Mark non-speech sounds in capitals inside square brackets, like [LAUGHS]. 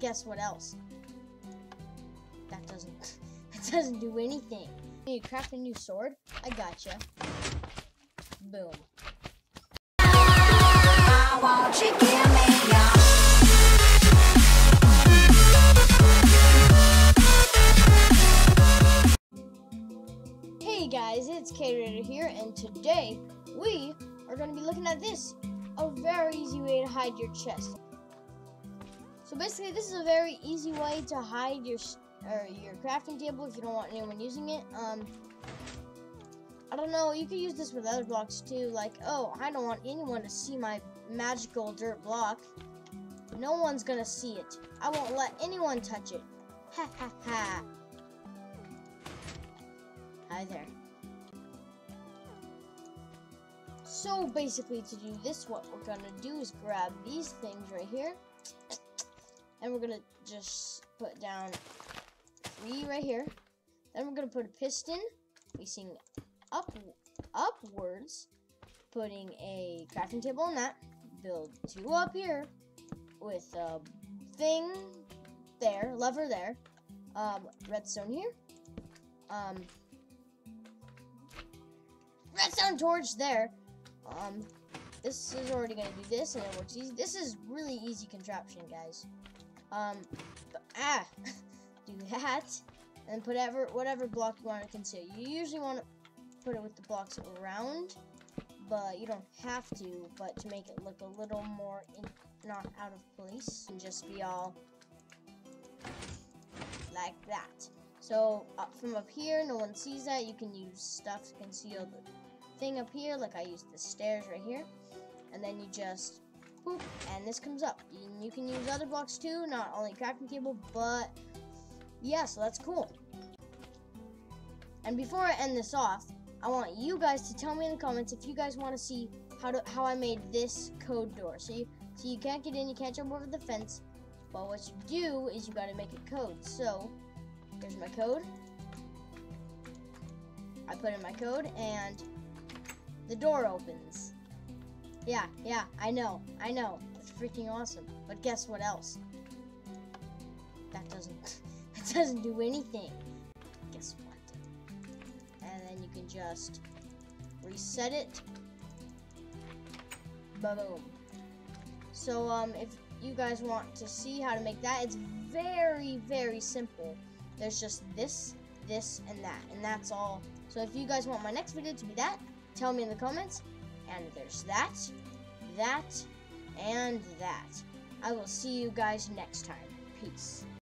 guess what else? That doesn't, [LAUGHS] that doesn't do anything. You need to craft a new sword? I gotcha. Boom. Hey guys, it's K-Raider here, and today we are going to be looking at this. A very easy way to hide your chest. So basically, this is a very easy way to hide your or your crafting table if you don't want anyone using it. Um, I don't know. You could use this with other blocks too. Like, oh, I don't want anyone to see my magical dirt block. No one's gonna see it. I won't let anyone touch it. [LAUGHS] Ha ha ha. Hi there. So basically to do this, what we're gonna do is grab these things right here. And we're gonna just put down three right here. Then we're gonna put a piston facing up upwards, putting a crafting table on that. Build two up here with a thing there, lever there, um, redstone here, um, redstone torch there. Um, this is already gonna do this, and it works easy. This is really easy contraption, guys. Um, ah, [LAUGHS] do that, and put ever whatever block you want to conceal. You usually want to put it with the blocks around, but you don't have to. But to make it look a little more in, not out of place, and just be all like that. So up from up here, no one sees that. You can use stuff to conceal the thing up here, like I used the stairs right here, and then you just boop, and this comes up. You, can use other blocks too, not only crafting table, but yeah, so that's cool. And before I end this off, I want you guys to tell me in the comments if you guys want to see how to how I made this code door. So you so you can't get in, you can't jump over the fence, but what you do is you got to make a code. So here's my code. I put in my code and the door opens. Yeah, yeah, I know, I know. It's freaking awesome. But guess what else? That doesn't [LAUGHS] that doesn't do anything. Guess what? And then you can just reset it. Boom. So um if you guys want to see how to make that, it's very, very simple. There's just this, this, and that, and that's all. So if you guys want my next video to be that, tell me in the comments. And there's that, that, and that. I will see you guys next time. Peace.